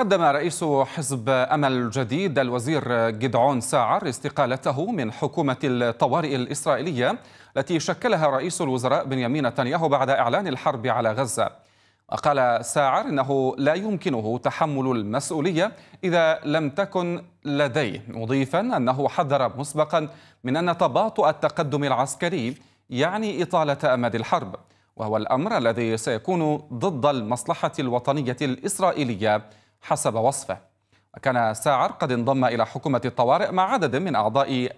قدم رئيس حزب أمل الجديد الوزير جدعون ساعر استقالته من حكومة الطوارئ الإسرائيلية التي شكلها رئيس الوزراء بنيامين نتنياهو بعد إعلان الحرب على غزة. وقال ساعر إنه لا يمكنه تحمل المسؤولية إذا لم تكن لديه مضيفا أنه حذر مسبقا من أن تباطؤ التقدم العسكري يعني إطالة أمد الحرب. وهو الأمر الذي سيكون ضد المصلحة الوطنية الإسرائيلية حسب وصفه وكان ساعر قد انضم إلى حكومة الطوارئ مع عدد من أعضاء.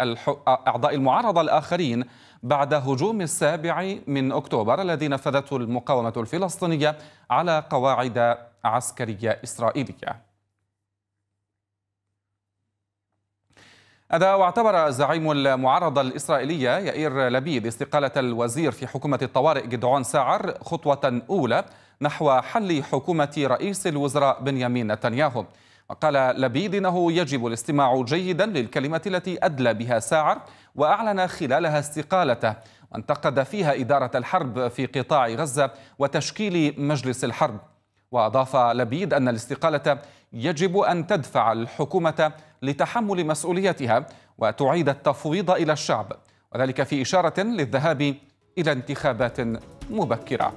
أعضاء المعارضة الآخرين بعد هجوم السابع من أكتوبر الذي نفذته المقاومة الفلسطينية على قواعد عسكرية إسرائيلية هذا واعتبر زعيم المعارضة الإسرائيلية يائير لبيد استقالة الوزير في حكومة الطوارئ جدعون ساعر خطوة أولى نحو حل حكومة رئيس الوزراء بنيامين نتنياهو. وقال لبيد إنه يجب الاستماع جيدا للكلمة التي أدلى بها ساعر وأعلن خلالها استقالته وانتقد فيها إدارة الحرب في قطاع غزة وتشكيل مجلس الحرب. وأضاف لبيد أن الاستقالة يجب أن تدفع الحكومة لتحمل مسؤوليتها وتعيد التفويض إلى الشعب وذلك في إشارة للذهاب إلى انتخابات مبكرة.